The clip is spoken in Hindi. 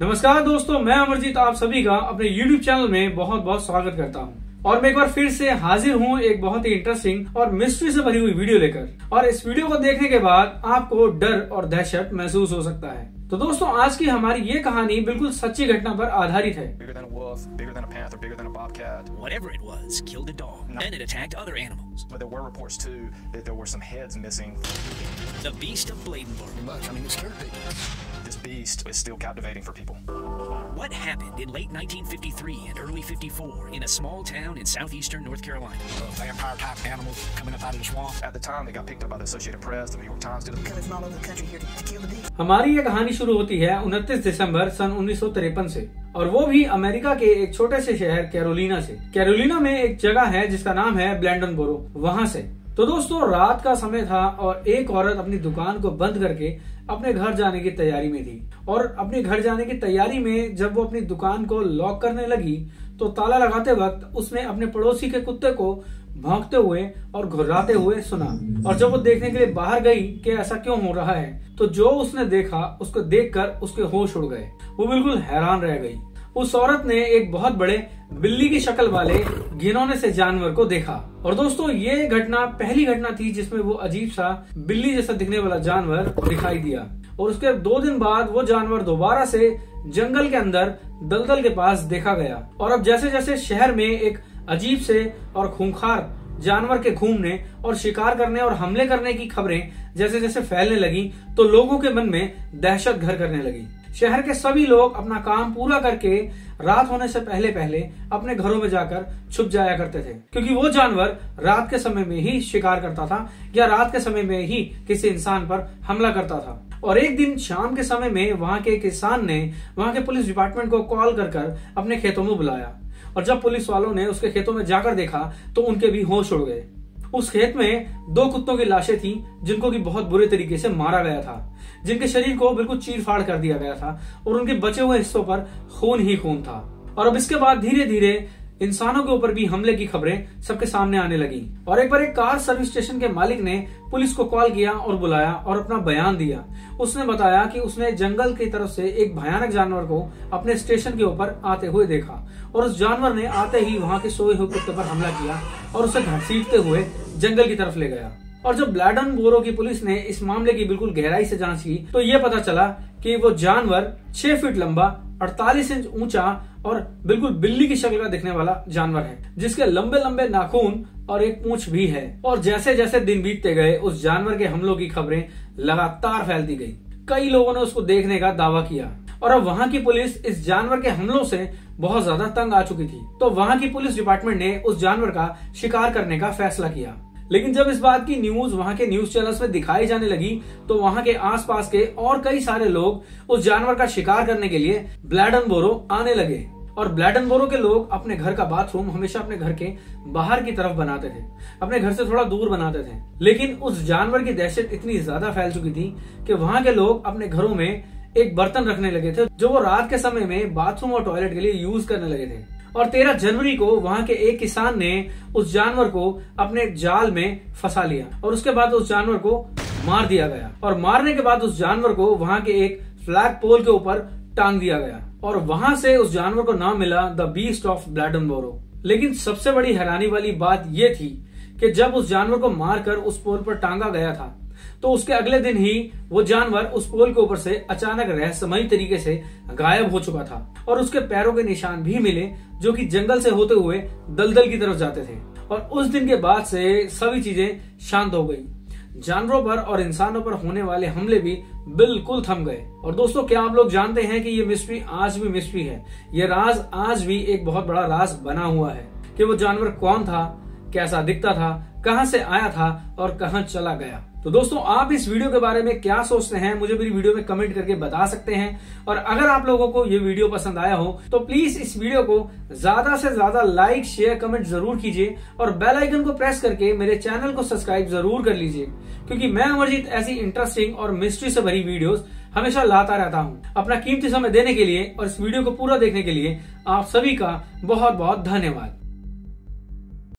नमस्कार दोस्तों मैं अमरजीत आप सभी का अपने YouTube चैनल में बहुत बहुत स्वागत करता हूँ। और मैं एक बार फिर से हाजिर हूँ एक बहुत ही इंटरेस्टिंग और मिस्ट्री से भरी हुई वीडियो लेकर। और इस वीडियो को देखने के बाद आपको डर और दहशत महसूस हो सकता है। तो दोस्तों आज की हमारी ये कहानी बिल्कुल सच्ची घटना पर आधारित है। A a a a Beast is still captivating for people. What happened in late 1953 and early 54 in a small town in southeastern North Carolina? Uh, vampire type animals coming up out of the swamp. At the time, they got picked up by the Associated Press, the New York Times did a coming from all over the country here to, to kill the beast. हमारी ये कहानी शुरू होती है 29 दिसंबर सन उन्नीस से और वो भी अमेरिका के एक छोटे से शहर कैरोलिना से कैरोलिना में एक जगह है जिसका नाम है ब्लैंडन बोरो वहाँ से तो दोस्तों, रात का समय था और एक औरत अपनी दुकान को बंद करके अपने घर जाने की तैयारी में थी। और अपने घर जाने की तैयारी में जब वो अपनी दुकान को लॉक करने लगी तो ताला लगाते वक्त उसने अपने पड़ोसी के कुत्ते को भौंकते हुए और घुर्राते हुए सुना। और जब वो देखने के लिए बाहर गई कि ऐसा क्यों हो रहा है तो जो उसने देखा, उसको देखकर उसके होश उड़ गए। वो बिल्कुल हैरान रह गई। उस औरत ने एक बहुत बड़े बिल्ली की शक्ल वाले घिनौने से जानवर को देखा। और दोस्तों, ये घटना पहली घटना थी जिसमें वो अजीब सा बिल्ली जैसा दिखने वाला जानवर दिखाई दिया। और उसके दो दिन बाद वो जानवर दोबारा से जंगल के अंदर दलदल के पास देखा गया। और अब जैसे जैसे शहर में एक अजीब से और खूंखार जानवर के घूमने और शिकार करने और हमले करने की खबरें जैसे जैसे फैलने लगी तो लोगों के मन में दहशत घर करने लगी। शहर के सभी लोग अपना काम पूरा करके रात होने से पहले पहले अपने घरों में जाकर छुप जाया करते थे। क्योंकि वो जानवर रात के समय में ही शिकार करता था या रात के समय में ही किसी इंसान पर हमला करता था। और एक दिन शाम के समय में वहाँ के किसान ने वहाँ के पुलिस डिपार्टमेंट को कॉल कर कर अपने खेतों में बुलाया। और जब पुलिस वालों ने उसके खेतों में जाकर देखा तो उनके भी होश उड़ गए। उस खेत में दो कुत्तों की लाशें थी, जिनको की बहुत बुरे तरीके से मारा गया था, जिनके शरीर को बिल्कुल चीर फाड़ कर दिया गया था और उनके बचे हुए हिस्सों पर खून ही खून था। और अब इसके बाद धीरे धीरे इंसानों के ऊपर भी हमले की खबरें सबके सामने आने लगी। और एक बार एक कार सर्विस स्टेशन के मालिक ने पुलिस को कॉल किया और बुलाया और अपना बयान दिया। उसने बताया कि उसने जंगल की तरफ़ से एक भयानक जानवर को अपने स्टेशन के ऊपर आते हुए देखा और उस जानवर ने आते ही वहाँ के सोए हुए कुत्ते पर हमला किया और उसे घसीटते हुए जंगल की तरफ़ ले गया। और जब ब्लैडन बोरो की पुलिस ने इस मामले की बिल्कुल गहराई से जाँच की तो ये पता चला कि वो जानवर छह फीट लंबा 48 इंच ऊँचा और बिल्कुल बिल्ली की शक्ल का दिखने वाला जानवर है, जिसके लंबे लंबे नाखून और एक पूंछ भी है। और जैसे जैसे दिन बीतते गए, उस जानवर के हमलों की खबरें लगातार फैलती गई। कई लोगों ने उसको देखने का दावा किया। और अब वहाँ की पुलिस इस जानवर के हमलों से बहुत ज़्यादा तंग आ चुकी थी। तो वहाँ की पुलिस डिपार्टमेंट ने उस जानवर का शिकार करने का फैसला किया। लेकिन जब इस बात की न्यूज़ वहाँ के न्यूज़ चैनल्स में दिखाई जाने लगी तो वहाँ के आसपास के और कई सारे लोग उस जानवर का शिकार करने के लिए ब्लैडन बोरो आने लगे। और ब्लैडन बोरो के लोग अपने घर का बाथरूम हमेशा अपने घर के बाहर की तरफ़ बनाते थे, अपने घर से थोड़ा दूर बनाते थे। लेकिन उस जानवर की दहशत इतनी ज़्यादा फैल चुकी थी कि वहाँ के लोग अपने घरों में एक बर्तन रखने लगे थे, जो वो रात के समय में बाथरूम और टॉयलेट के लिए यूज़ करने लगे थे। और 13 जनवरी को वहाँ के एक किसान ने उस जानवर को अपने जाल में फंसा लिया और उसके बाद उस जानवर को मार दिया गया और मारने के बाद उस जानवर को वहाँ के एक फ्लैग पोल के ऊपर टांग दिया गया और वहाँ से उस जानवर को नाम मिला द बीस्ट ऑफ़ ब्लैडन लेकिन सबसे बड़ी हैरानी वाली बात यह थी कि जब उस जानवर को मारकर उस पोल पर टांगा गया था तो उसके अगले दिन ही वो जानवर उस पोल के ऊपर से अचानक रहस्यमय तरीके से गायब हो चुका था और उसके पैरों के निशान भी मिले, जो कि जंगल से होते हुए दलदल की तरफ़ जाते थे। और उस दिन के बाद से सभी चीज़ें शांत हो गई। जानवरों पर और इंसानों पर होने वाले हमले भी बिल्कुल थम गए। और दोस्तों, क्या आप लोग जानते हैं कि ये मिस्ट्री आज भी मिस्ट्री है? ये राज आज भी एक बहुत बड़ा राज बना हुआ है कि वो जानवर कौन था कैसा दिखता था, कहाँ से आया था और कहाँ चला गया। तो दोस्तों, आप इस वीडियो के बारे में क्या सोचते हैं, मुझे मेरी वीडियो में कमेंट करके बता सकते हैं। और अगर आप लोगों को ये वीडियो पसंद आया हो तो प्लीज़ इस वीडियो को ज़्यादा से ज़्यादा लाइक, शेयर, कमेंट ज़रूर कीजिए और बेल आइकन को प्रेस करके मेरे चैनल को सब्सक्राइब ज़रूर कर लीजिए। क्योंकि मैं अमरजीत, ऐसी इंटरेस्टिंग और मिस्ट्री से भरी वीडियोस हमेशा लाता रहता हूँ। अपना कीमती समय देने के लिए और इस वीडियो को पूरा देखने के लिए आप सभी का बहुत बहुत धन्यवाद।